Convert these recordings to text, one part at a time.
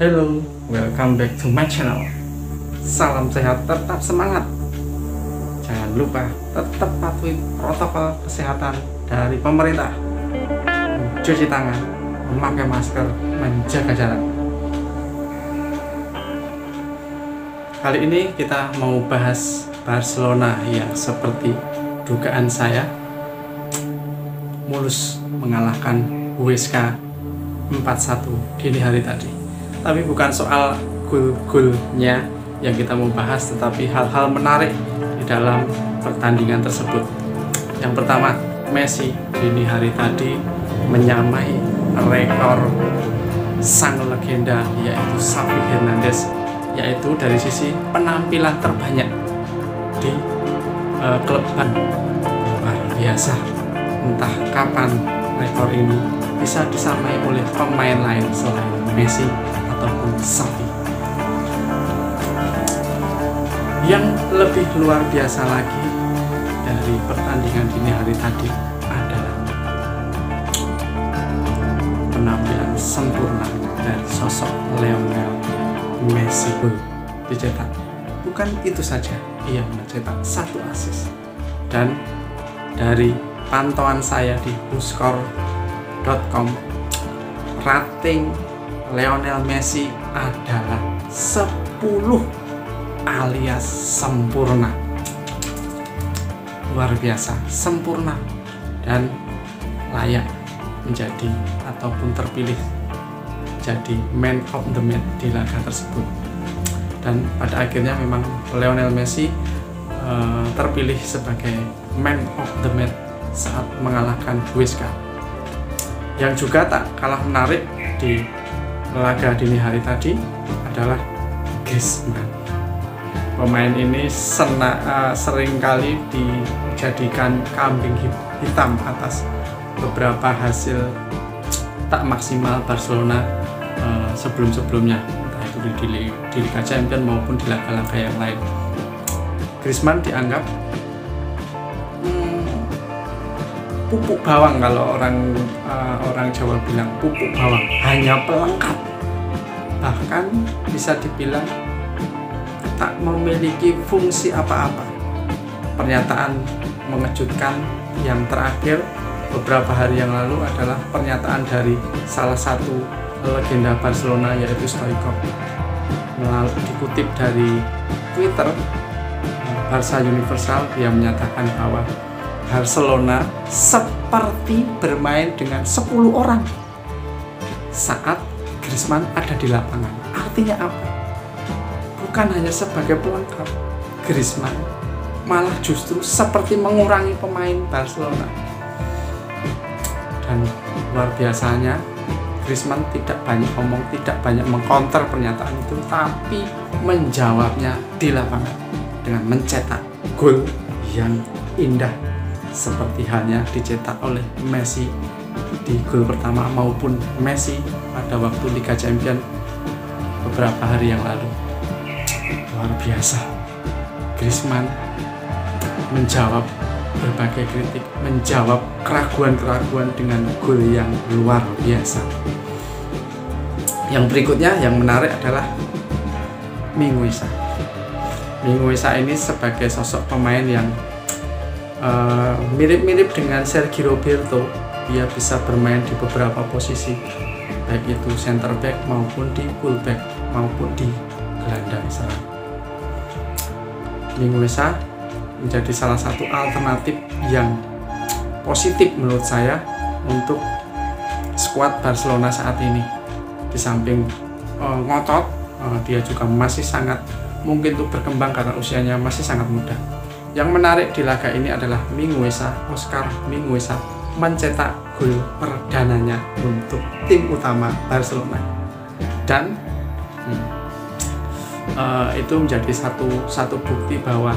Hello, welcome back to my channel. Salam sehat, tetap semangat. Jangan lupa tetap patuhi protokol kesehatan dari pemerintah. Cuci tangan, memakai masker, menjaga jarak. Kali ini kita mau bahas Barcelona yang seperti dugaan saya mulus mengalahkan USK 4-1 dini hari tadi. Tapi bukan soal gol-golnya yang kita mau bahas, tetapi hal-hal menarik di dalam pertandingan tersebut. Yang pertama, Messi dini hari tadi menyamai rekor sang legenda yaitu Xavi Hernandez yaitu dari sisi penampilan terbanyak di uh, klub luar biasa. Entah kapan rekor ini bisa disamai oleh pemain lain selain Messi ataupun Xavi yang lebih luar biasa lagi dari pertandingan dini hari tadi adalah penampilan sempurna dari sosok Lionel Messi. Dicetak bukan itu saja ia mencetak satu asis dan dari pantauan saya di huskor.com rating Lionel Messi adalah 10 alias sempurna. Luar biasa sempurna dan layak menjadi ataupun terpilih jadi man of the match di laga tersebut. Dan pada akhirnya memang Lionel Messi uh, terpilih sebagai man of the match saat mengalahkan Huesca. Yang juga tak kalah menarik di laga dini hari tadi adalah Griezmann pemain ini sena, uh, sering kali dijadikan kambing hitam atas beberapa hasil tak maksimal Barcelona uh, sebelum-sebelumnya. Entah itu di, di, di Liga Champions maupun di laga-laga yang lain. Griezmann dianggap pupuk bawang kalau orang uh, orang Jawa bilang pupuk bawang hanya pelengkap bahkan bisa dibilang tak memiliki fungsi apa-apa. Pernyataan mengejutkan yang terakhir beberapa hari yang lalu adalah pernyataan dari salah satu legenda Barcelona yaitu Stoikov. Melalui dikutip dari Twitter Barca Universal dia menyatakan bahwa Barcelona seperti bermain dengan 10 orang saat Griezmann ada di lapangan. Artinya apa? bukan hanya sebagai pelengkap Griezmann malah justru seperti mengurangi pemain Barcelona dan luar biasanya Griezmann tidak banyak ngomong tidak banyak mengkonter pernyataan itu tapi menjawabnya di lapangan dengan mencetak gol yang indah seperti halnya dicetak oleh Messi di gol pertama maupun Messi pada waktu Liga Champions beberapa hari yang lalu luar biasa. Griezmann menjawab berbagai kritik, menjawab keraguan-keraguan dengan gol yang luar biasa. Yang berikutnya yang menarik adalah Minguisa. Minguisa ini sebagai sosok pemain yang mirip-mirip uh, dengan Sergio Roberto. Dia bisa bermain di beberapa posisi, baik itu center back maupun di fullback maupun di gelandang serang. Minguesa menjadi salah satu alternatif yang positif menurut saya untuk skuad Barcelona saat ini. Di samping uh, ngotot, uh, dia juga masih sangat mungkin untuk berkembang karena usianya masih sangat muda. Yang menarik di laga ini adalah Minguesa, Oscar Minguesa mencetak gol perdananya untuk tim utama Barcelona. Dan hmm, uh, itu menjadi satu satu bukti bahwa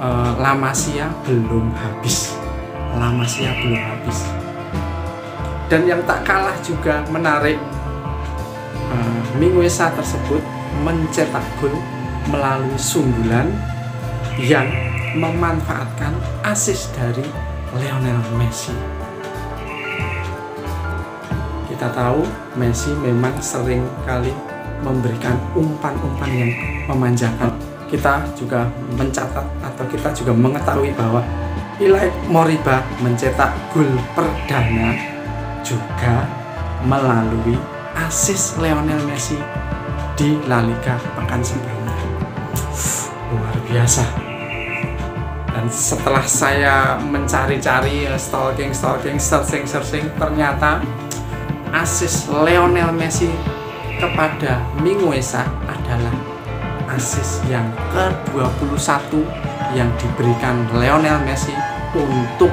uh, La Masia belum habis. La Masia belum habis. Dan yang tak kalah juga menarik uh, Minguesa tersebut mencetak gol melalui sundulan yang memanfaatkan asis dari Lionel Messi. Kita tahu Messi memang sering kali memberikan umpan-umpan yang memanjakan. Kita juga mencatat atau kita juga mengetahui bahwa Ilai Moriba mencetak gol perdana juga melalui asis Lionel Messi di La Liga pekan sebelumnya. Luar biasa. Dan setelah saya mencari-cari stalking, stalking, searching, searching, ternyata asis Lionel Messi kepada Minguesa adalah asis yang ke-21 yang diberikan Lionel Messi untuk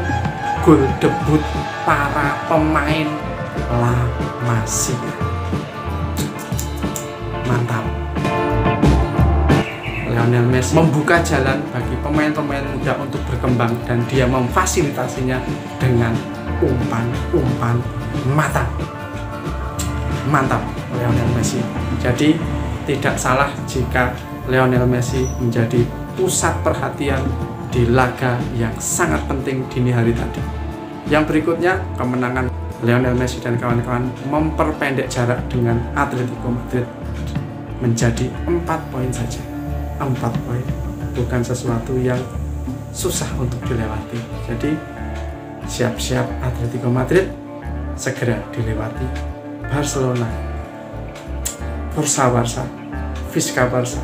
gol debut para pemain La Masia. Mantap. Lionel Messi membuka jalan bagi pemain-pemain muda untuk berkembang dan dia memfasilitasinya dengan umpan-umpan mata. Mantap Lionel Messi. Jadi tidak salah jika Lionel Messi menjadi pusat perhatian di laga yang sangat penting dini hari tadi. Yang berikutnya, kemenangan Lionel Messi dan kawan-kawan memperpendek jarak dengan Atletico Madrid menjadi 4 poin saja. 4 poin. Bukan sesuatu yang susah untuk dilewati. Jadi siap-siap Atletico Madrid segera dilewati. Barcelona Bursa Barca Fiska Barca